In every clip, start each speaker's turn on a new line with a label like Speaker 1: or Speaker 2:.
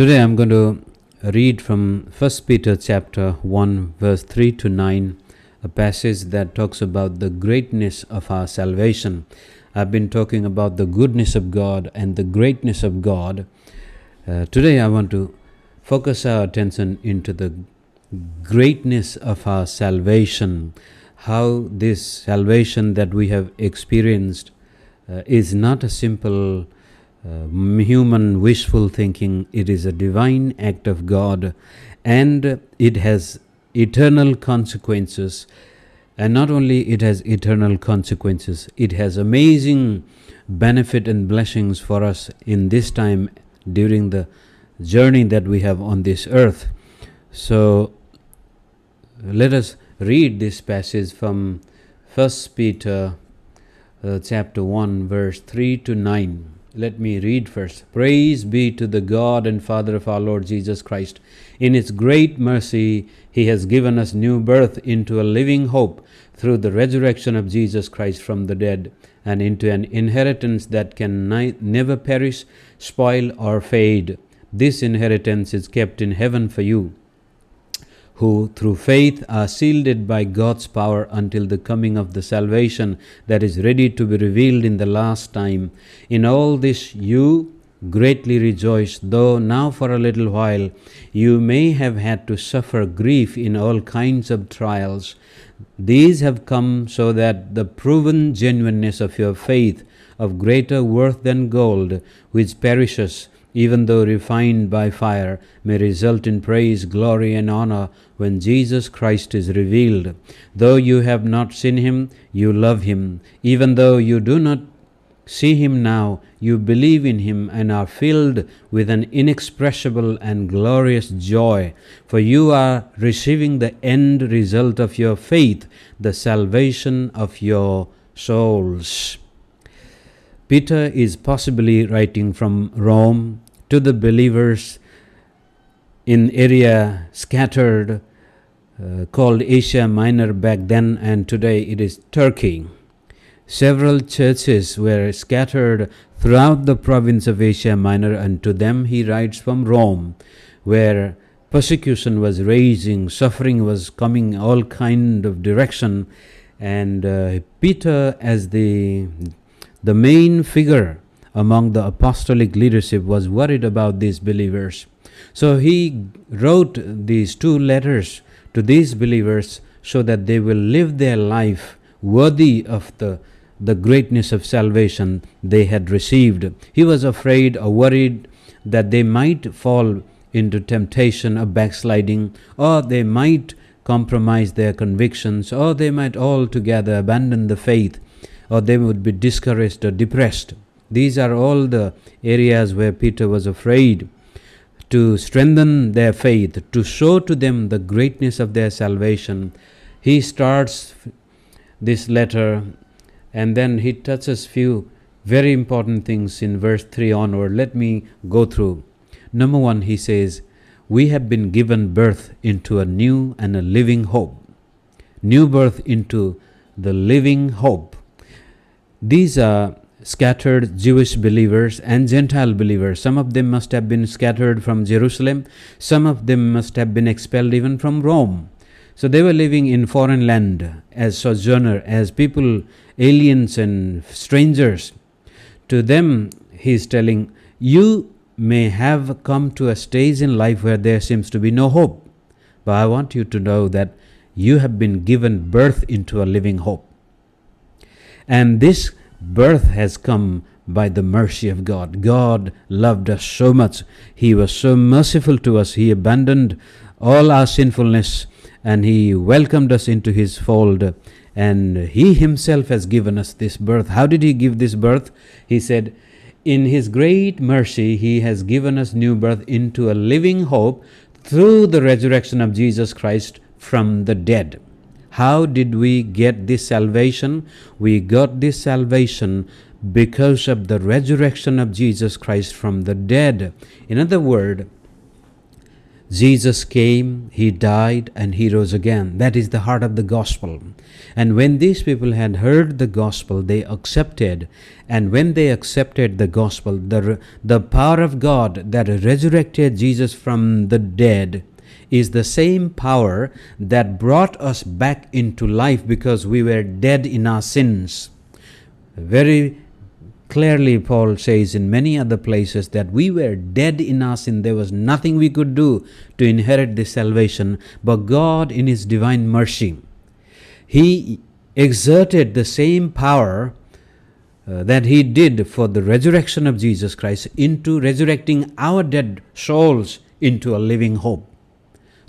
Speaker 1: Today I'm going to read from 1 Peter chapter 1 verse 3 to 9 a passage that talks about the greatness of our salvation. I've been talking about the goodness of God and the greatness of God. Uh, today I want to focus our attention into the greatness of our salvation, how this salvation that we have experienced uh, is not a simple uh, human wishful thinking, it is a divine act of God and it has eternal consequences. And not only it has eternal consequences, it has amazing benefit and blessings for us in this time during the journey that we have on this earth. So let us read this passage from 1 Peter uh, chapter 1 verse 3 to 9. Let me read first. Praise be to the God and Father of our Lord Jesus Christ. In His great mercy, He has given us new birth into a living hope through the resurrection of Jesus Christ from the dead, and into an inheritance that can ni- never perish, spoil, or fade. This inheritance is kept in heaven for you who through faith are shielded by God's power until the coming of the salvation that is ready to be revealed in the last time. In all this you greatly rejoice, though now for a little while you may have had to suffer grief in all kinds of trials. These have come so that the proven genuineness of your faith, of greater worth than gold, which perishes, even though refined by fire, may result in praise, glory, and honor when Jesus Christ is revealed. Though you have not seen him, you love him. Even though you do not see him now, you believe in him and are filled with an inexpressible and glorious joy, for you are receiving the end result of your faith, the salvation of your souls. Peter is possibly writing from Rome to the believers in area scattered uh, called Asia Minor back then and today it is Turkey. Several churches were scattered throughout the province of Asia Minor and to them he writes from Rome where persecution was raging, suffering was coming all kind of direction and uh, Peter as the the main figure among the apostolic leadership was worried about these believers. So he wrote these two letters to these believers so that they will live their life worthy of the, the greatness of salvation they had received. He was afraid or worried that they might fall into temptation of backsliding, or they might compromise their convictions, or they might altogether abandon the faith or they would be discouraged or depressed. These are all the areas where Peter was afraid to strengthen their faith, to show to them the greatness of their salvation. He starts this letter and then he touches few very important things in verse 3 onward. Let me go through. Number 1 he says, "We have been given birth into a new and a living hope." New birth into the living hope. These are scattered Jewish believers and Gentile believers. Some of them must have been scattered from Jerusalem, some of them must have been expelled even from Rome. So they were living in foreign land as sojourner, as people, aliens and strangers. To them, he is telling, You may have come to a stage in life where there seems to be no hope. But I want you to know that you have been given birth into a living hope. And this birth has come by the mercy of God. God loved us so much. He was so merciful to us. He abandoned all our sinfulness and He welcomed us into His fold. And He Himself has given us this birth. How did He give this birth? He said, In His great mercy, He has given us new birth into a living hope through the resurrection of Jesus Christ from the dead. How did we get this salvation? We got this salvation because of the resurrection of Jesus Christ from the dead. In other words, Jesus came, He died, and He rose again. That is the heart of the gospel. And when these people had heard the gospel, they accepted. And when they accepted the gospel, the, the power of God that resurrected Jesus from the dead is the same power that brought us back into life because we were dead in our sins. Very Clearly, Paul says in many other places that we were dead in our sin. There was nothing we could do to inherit this salvation, but God, in His divine mercy, He exerted the same power uh, that He did for the resurrection of Jesus Christ into resurrecting our dead souls into a living hope.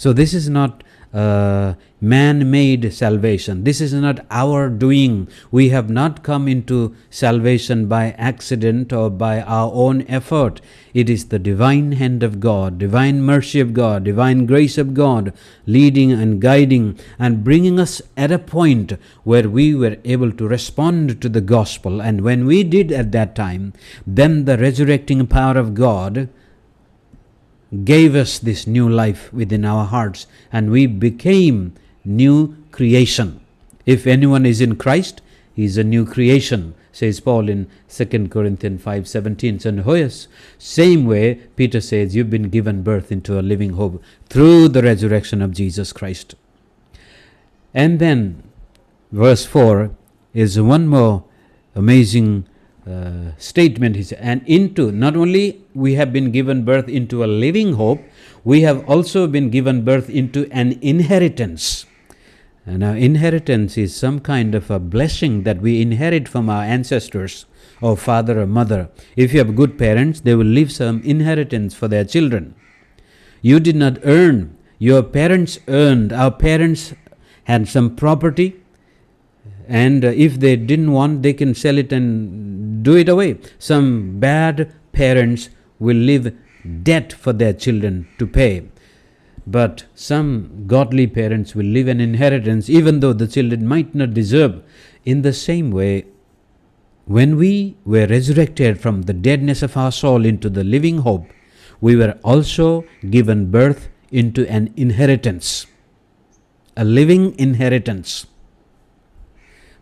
Speaker 1: So, this is not uh, man made salvation. This is not our doing. We have not come into salvation by accident or by our own effort. It is the divine hand of God, divine mercy of God, divine grace of God leading and guiding and bringing us at a point where we were able to respond to the gospel. And when we did at that time, then the resurrecting power of God gave us this new life within our hearts and we became new creation. If anyone is in Christ, he is a new creation, says Paul in 2 Corinthians 5.17. So yes, same way Peter says you've been given birth into a living hope through the resurrection of Jesus Christ. And then verse 4 is one more amazing uh, statement said and into not only we have been given birth into a living hope we have also been given birth into an inheritance. And our inheritance is some kind of a blessing that we inherit from our ancestors or father or mother. If you have good parents they will leave some inheritance for their children. You did not earn your parents earned our parents had some property and uh, if they didn't want they can sell it and do it away. Some bad parents will leave debt for their children to pay. But some godly parents will leave an inheritance even though the children might not deserve. In the same way when we were resurrected from the deadness of our soul into the living hope we were also given birth into an inheritance a living inheritance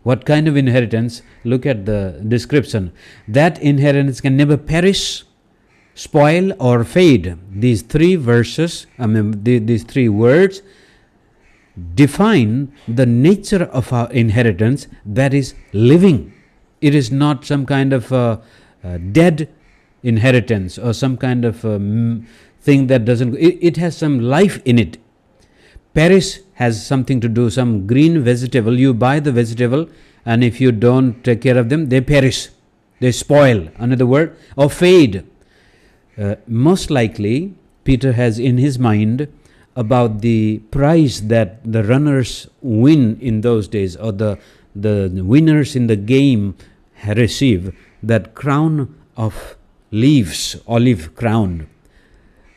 Speaker 1: what kind of inheritance? Look at the description. That inheritance can never perish, spoil, or fade. These three verses, I mean, the, these three words define the nature of our inheritance that is living. It is not some kind of a, a dead inheritance or some kind of thing that doesn't, it, it has some life in it. Perish has something to do, some green vegetable, you buy the vegetable and if you don't take care of them, they perish, they spoil, another word, or fade. Uh, most likely, Peter has in his mind about the prize that the runners win in those days, or the, the winners in the game receive, that crown of leaves, olive crown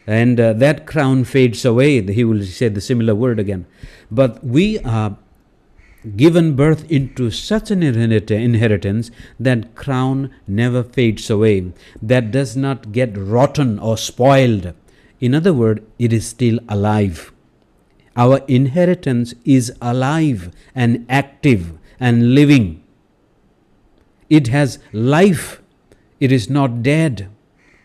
Speaker 1: and uh, that crown fades away. He will say the similar word again. But we are given birth into such an inheritance that crown never fades away, that does not get rotten or spoiled. In other words, it is still alive. Our inheritance is alive and active and living. It has life. It is not dead.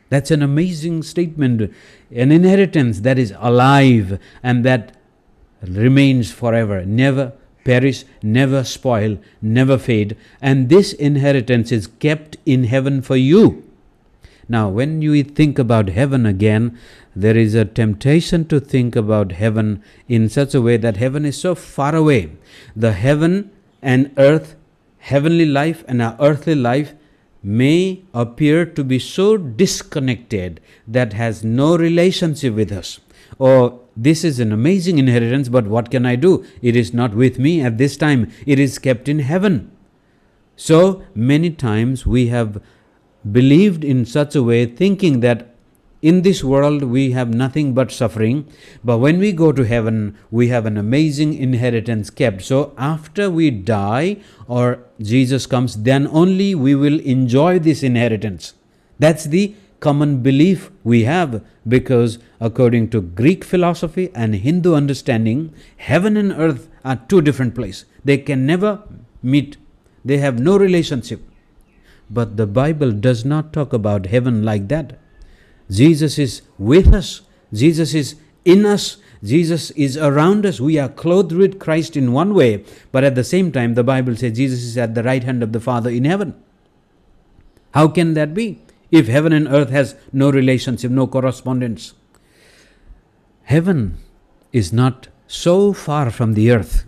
Speaker 1: That's an amazing statement. An inheritance that is alive and that remains forever, never perish, never spoil, never fade. And this inheritance is kept in heaven for you. Now, when you think about heaven again, there is a temptation to think about heaven in such a way that heaven is so far away. The heaven and earth, heavenly life and our earthly life may appear to be so disconnected that has no relationship with us. Or this is an amazing inheritance, but what can I do? It is not with me at this time, it is kept in heaven. So many times we have believed in such a way, thinking that in this world we have nothing but suffering, but when we go to heaven, we have an amazing inheritance kept. So after we die or Jesus comes, then only we will enjoy this inheritance. That's the common belief we have because according to Greek philosophy and Hindu understanding, heaven and earth are two different places. They can never meet. They have no relationship. But the Bible does not talk about heaven like that. Jesus is with us. Jesus is in us. Jesus is around us. We are clothed with Christ in one way, but at the same time, the Bible says Jesus is at the right hand of the Father in heaven. How can that be? If heaven and earth has no relationship, no correspondence. Heaven is not so far from the earth.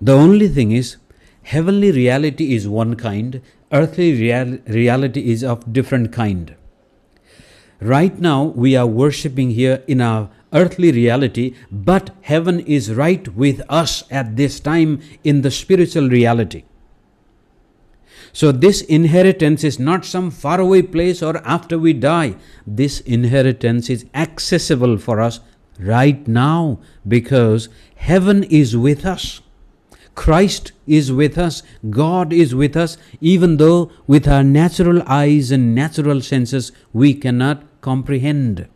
Speaker 1: The only thing is, heavenly reality is one kind, earthly real- reality is of different kind. Right now, we are worshipping here in our earthly reality, but heaven is right with us at this time in the spiritual reality. So, this inheritance is not some faraway place or after we die. This inheritance is accessible for us right now because heaven is with us. Christ is with us, God is with us, even though with our natural eyes and natural senses we cannot comprehend.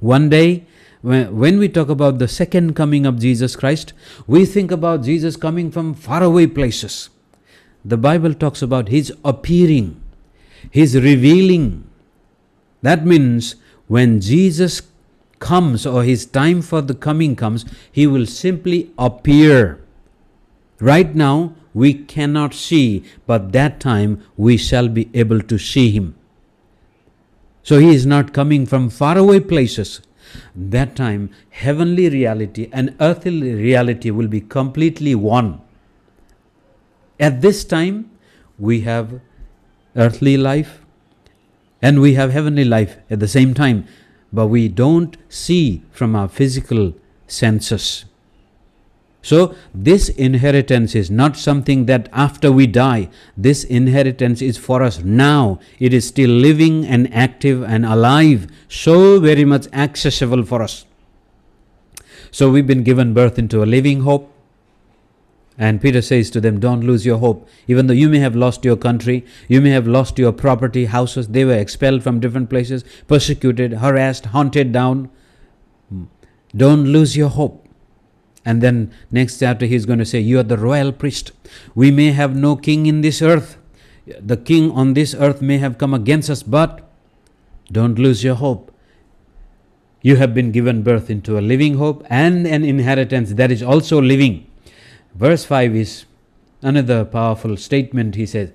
Speaker 1: One day, when we talk about the second coming of Jesus Christ, we think about Jesus coming from faraway places. The Bible talks about His appearing, His revealing. That means when Jesus comes or His time for the coming comes, He will simply appear Right now, we cannot see, but that time we shall be able to see him. So he is not coming from faraway places. That time, heavenly reality and earthly reality will be completely one. At this time, we have earthly life and we have heavenly life at the same time, but we don't see from our physical senses. So, this inheritance is not something that after we die, this inheritance is for us now. It is still living and active and alive, so very much accessible for us. So, we've been given birth into a living hope. And Peter says to them, Don't lose your hope. Even though you may have lost your country, you may have lost your property, houses, they were expelled from different places, persecuted, harassed, hunted down. Don't lose your hope. And then next chapter he's going to say, You are the royal priest. We may have no king in this earth. The king on this earth may have come against us, but don't lose your hope. You have been given birth into a living hope and an inheritance that is also living. Verse 5 is another powerful statement. He says,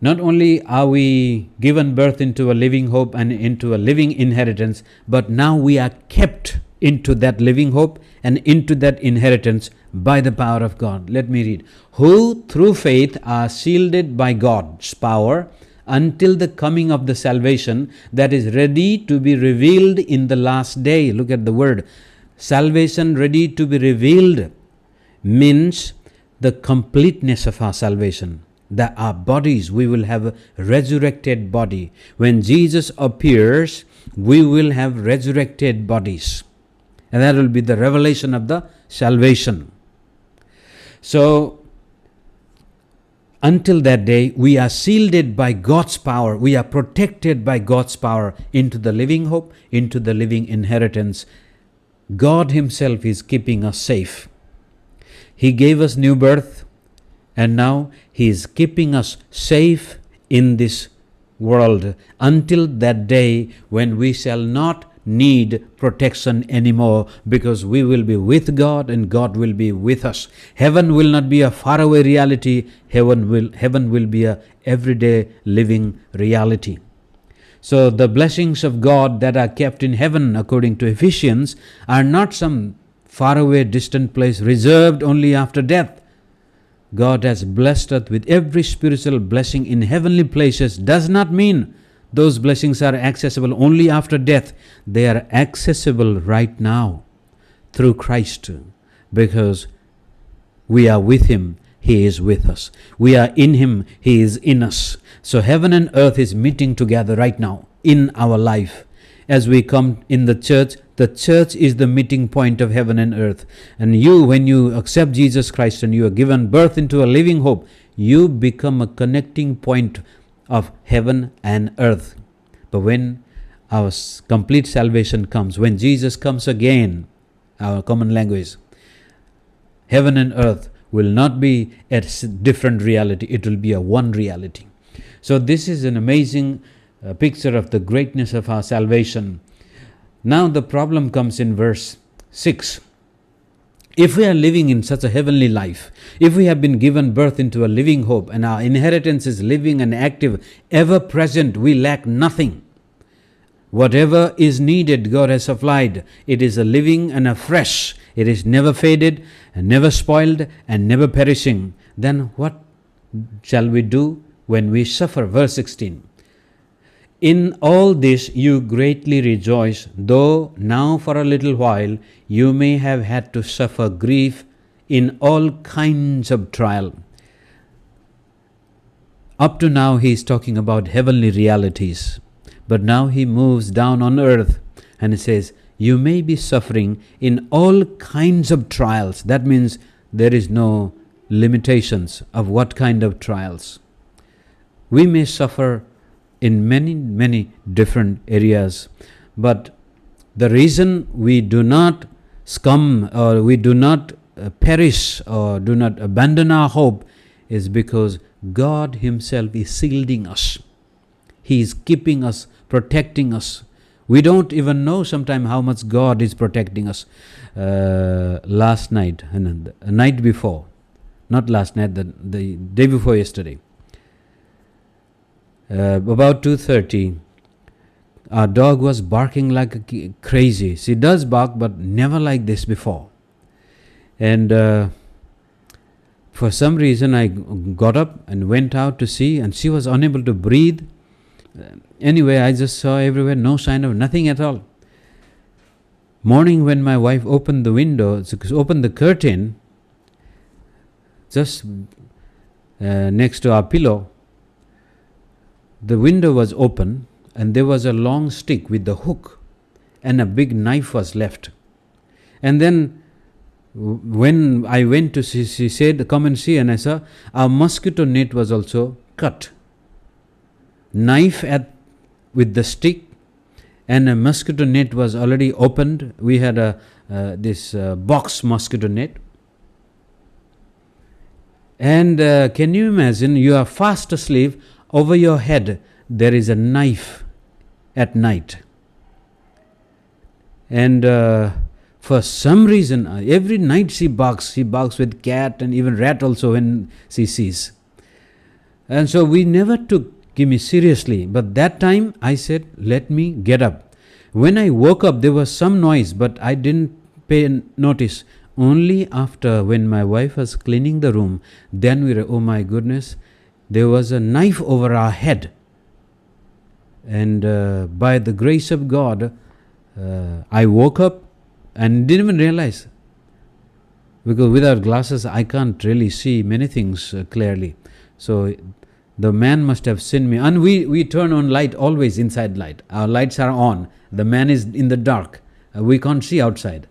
Speaker 1: Not only are we given birth into a living hope and into a living inheritance, but now we are kept into that living hope and into that inheritance by the power of God. Let me read. Who through faith are shielded by God's power until the coming of the salvation that is ready to be revealed in the last day. Look at the word. Salvation ready to be revealed means the completeness of our salvation that our bodies we will have a resurrected body when jesus appears we will have resurrected bodies and that will be the revelation of the salvation. So, until that day, we are shielded by God's power. We are protected by God's power into the living hope, into the living inheritance. God Himself is keeping us safe. He gave us new birth, and now He is keeping us safe in this world until that day when we shall not need protection anymore because we will be with God and God will be with us. Heaven will not be a faraway reality, heaven will, heaven will be a everyday living reality. So the blessings of God that are kept in heaven according to Ephesians are not some faraway distant place reserved only after death. God has blessed us with every spiritual blessing in heavenly places does not mean those blessings are accessible only after death. They are accessible right now through Christ because we are with Him. He is with us. We are in Him. He is in us. So heaven and earth is meeting together right now in our life. As we come in the church, the church is the meeting point of heaven and earth. And you, when you accept Jesus Christ and you are given birth into a living hope, you become a connecting point of heaven and earth. But when our complete salvation comes, when Jesus comes again, our common language, heaven and earth will not be a different reality, it will be a one reality. So, this is an amazing uh, picture of the greatness of our salvation. Now, the problem comes in verse 6. If we are living in such a heavenly life, if we have been given birth into a living hope and our inheritance is living and active, ever present, we lack nothing. Whatever is needed, God has supplied. It is a living and a fresh. It is never faded and never spoiled and never perishing. Then what shall we do when we suffer? Verse 16. In all this you greatly rejoice, though now for a little while you may have had to suffer grief in all kinds of trial. Up to now, he is talking about heavenly realities, but now he moves down on earth and he says, You may be suffering in all kinds of trials. That means there is no limitations of what kind of trials. We may suffer in many, many different areas. But the reason we do not scum or we do not uh, perish or do not abandon our hope is because God Himself is shielding us. He is keeping us, protecting us. We don't even know sometimes how much God is protecting us. Uh, last night, and the night before, not last night, the, the day before yesterday, uh, about 2.30 our dog was barking like crazy. She does bark but never like this before. And uh, for some reason i got up and went out to see and she was unable to breathe. Uh, anyway i just saw everywhere no sign of nothing at all. Morning when my wife opened the window opened the curtain just uh, next to our pillow the window was open and there was a long stick with the hook and a big knife was left. And then when I went to see, she said, Come and see, and I saw a mosquito net was also cut. Knife at with the stick, and a mosquito net was already opened. We had a uh, this uh, box mosquito net. And uh, can you imagine? You are fast asleep over your head there is a knife at night. And uh, for some reason, uh, every night she barks. She barks with cat and even rat also when she sees. And so we never took Kimi seriously. But that time I said, let me get up. When I woke up, there was some noise, but I didn't pay notice. Only after when my wife was cleaning the room, then we were, oh my goodness, there was a knife over our head. And uh, by the grace of God, uh, I woke up and didn't even realize. Because without glasses, I can't really see many things uh, clearly. So the man must have seen me. And we, we turn on light always inside light. Our lights are on. The man is in the dark. Uh, we can't see outside.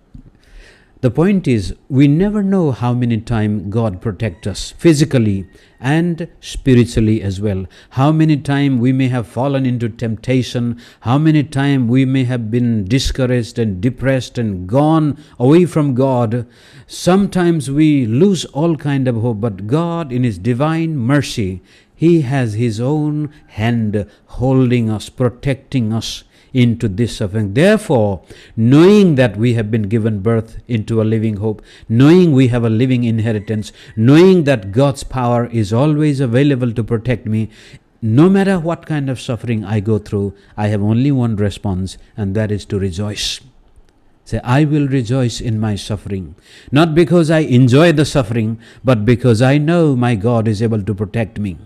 Speaker 1: The point is, we never know how many times God protects us physically and spiritually as well. How many times we may have fallen into temptation, how many times we may have been discouraged and depressed and gone away from God. Sometimes we lose all kind of hope, but God in His divine mercy, He has His own hand holding us, protecting us into this suffering. Therefore, knowing that we have been given birth into a living hope, knowing we have a living inheritance, knowing that God's power is always available to protect me, no matter what kind of suffering I go through, I have only one response, and that is to rejoice. Say, I will rejoice in my suffering, not because I enjoy the suffering, but because I know my God is able to protect me.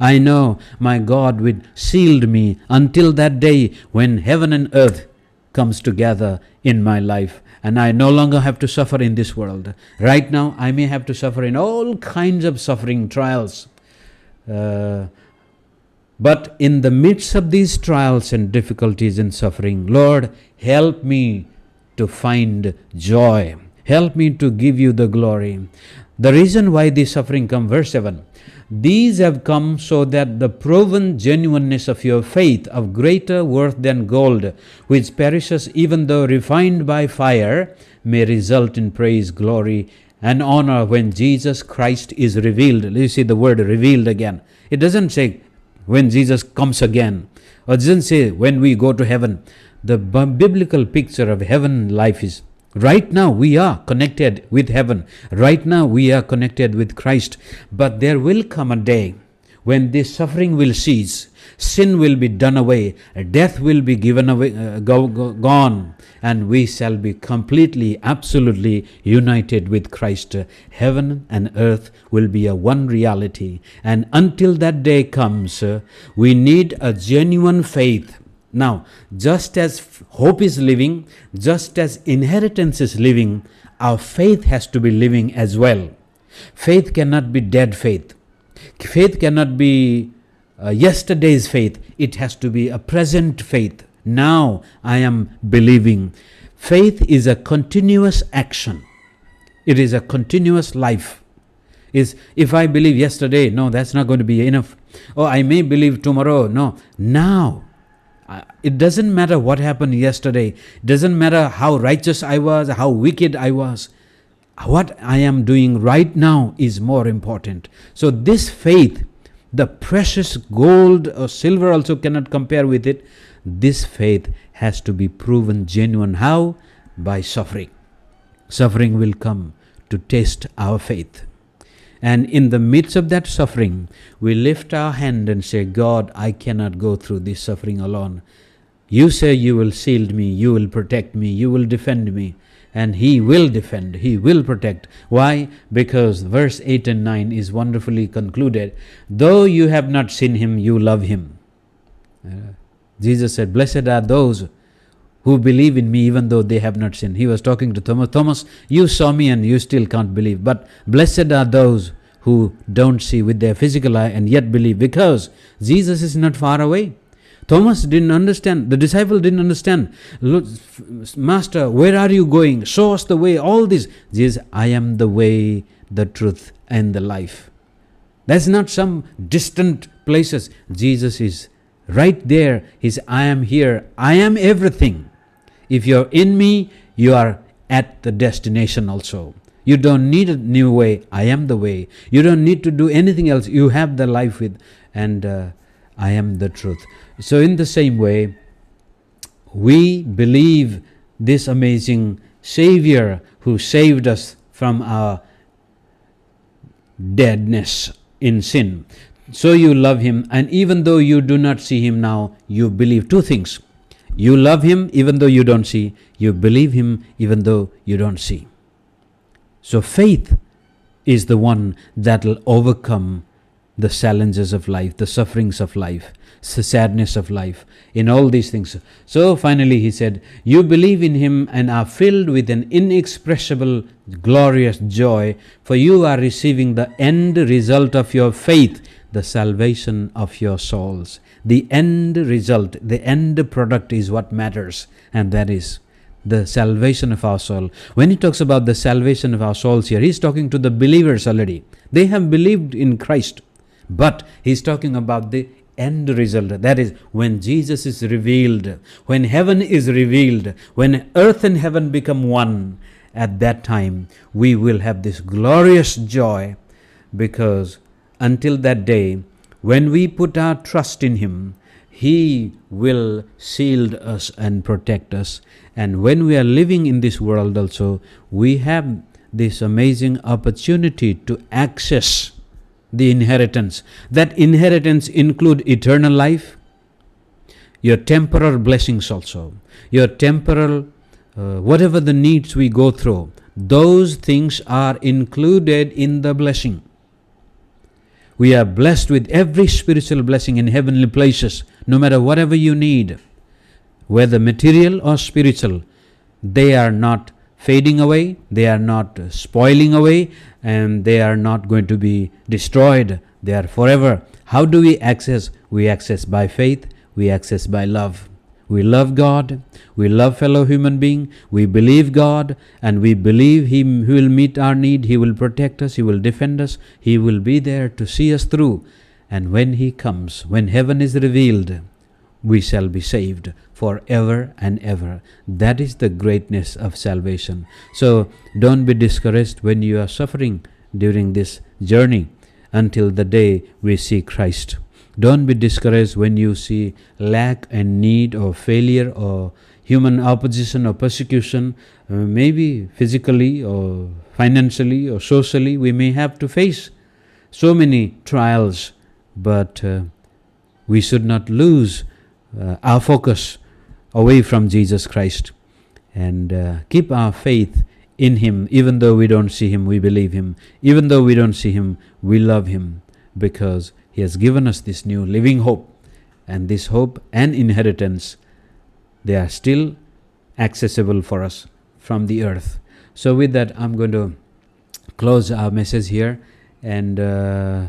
Speaker 1: I know my God will shield me until that day when heaven and earth comes together in my life and I no longer have to suffer in this world. Right now, I may have to suffer in all kinds of suffering trials. Uh, but in the midst of these trials and difficulties and suffering, Lord, help me to find joy. Help me to give you the glory. The reason why this suffering come, verse 7 These have come so that the proven genuineness of your faith, of greater worth than gold, which perishes even though refined by fire, may result in praise, glory, and honor when Jesus Christ is revealed. You see the word revealed again. It doesn't say when Jesus comes again, or it doesn't say when we go to heaven. The biblical picture of heaven life is Right now, we are connected with heaven. Right now, we are connected with Christ. But there will come a day when this suffering will cease, sin will be done away, death will be given away, uh, go, go, gone, and we shall be completely, absolutely united with Christ. Heaven and earth will be a one reality. And until that day comes, uh, we need a genuine faith now, just as hope is living, just as inheritance is living, our faith has to be living as well. Faith cannot be dead faith. Faith cannot be uh, yesterday's faith. It has to be a present faith. Now I am believing. Faith is a continuous action. It is a continuous life. Is if I believe yesterday, no, that's not going to be enough. Or oh, I may believe tomorrow. No, now Uh, it doesn't matter what happened yesterday. It doesn't matter how righteous I was, how wicked I was. What I am doing right now is more important. So, this faith, the precious gold or silver also cannot compare with it. This faith has to be proven genuine. How? By suffering. Suffering will come to test our faith. And in the midst of that suffering, we lift our hand and say, God, I cannot go through this suffering alone. You say you will shield me, you will protect me, you will defend me. And He will defend, He will protect. Why? Because verse 8 and 9 is wonderfully concluded. Though you have not seen Him, you love Him. Uh, Jesus said, Blessed are those who believe in me even though they have not sinned. He was talking to Thomas. Thomas, you saw me and you still can't believe. But blessed are those who don't see with their physical eye and yet believe because Jesus is not far away. Thomas didn't understand. The disciple didn't understand. Look, Master, where are you going? Show us the way. All this. Jesus, I am the way, the truth, and the life. That's not some distant places. Jesus is right there. He's I am here. I am everything. If you're in me, you are at the destination also. You don't need a new way. I am the way. You don't need to do anything else. You have the life with, and uh, I am the truth. So, in the same way, we believe this amazing Savior who saved us from our deadness in sin. So you love him, and even though you do not see him now, you believe two things. You love Him even though you don't see. You believe Him even though you don't see. So faith is the one that will overcome the challenges of life, the sufferings of life, the sadness of life, in all these things. So finally, he said, You believe in him and are filled with an inexpressible, glorious joy, for you are receiving the end result of your faith, the salvation of your souls. The end result, the end product is what matters, and that is the salvation of our soul. When he talks about the salvation of our souls here, he's talking to the believers already. They have believed in Christ, but he's talking about the end result. That is, when Jesus is revealed, when heaven is revealed, when earth and heaven become one, at that time we will have this glorious joy because until that day, when we put our trust in Him, He will shield us and protect us. And when we are living in this world, also, we have this amazing opportunity to access the inheritance. That inheritance include eternal life, your temporal blessings also, your temporal, uh, whatever the needs we go through, those things are included in the blessing. We are blessed with every spiritual blessing in heavenly places, no matter whatever you need, whether material or spiritual. They are not fading away, they are not spoiling away, and they are not going to be destroyed. They are forever. How do we access? We access by faith, we access by love. We love God, we love fellow human being, we believe God, and we believe He will meet our need, He will protect us, He will defend us, He will be there to see us through. And when He comes, when heaven is revealed, we shall be saved forever and ever. That is the greatness of salvation. So don't be discouraged when you are suffering during this journey until the day we see Christ. Don't be discouraged when you see lack and need or failure or human opposition or persecution, uh, maybe physically or financially or socially, we may have to face so many trials, but uh, we should not lose uh, our focus away from Jesus Christ and uh, keep our faith in Him. Even though we don't see Him, we believe Him. Even though we don't see Him, we love Him because He has given us this new living hope. And this hope and inheritance, they are still accessible for us from the earth. So, with that, I'm going to close our message here and uh,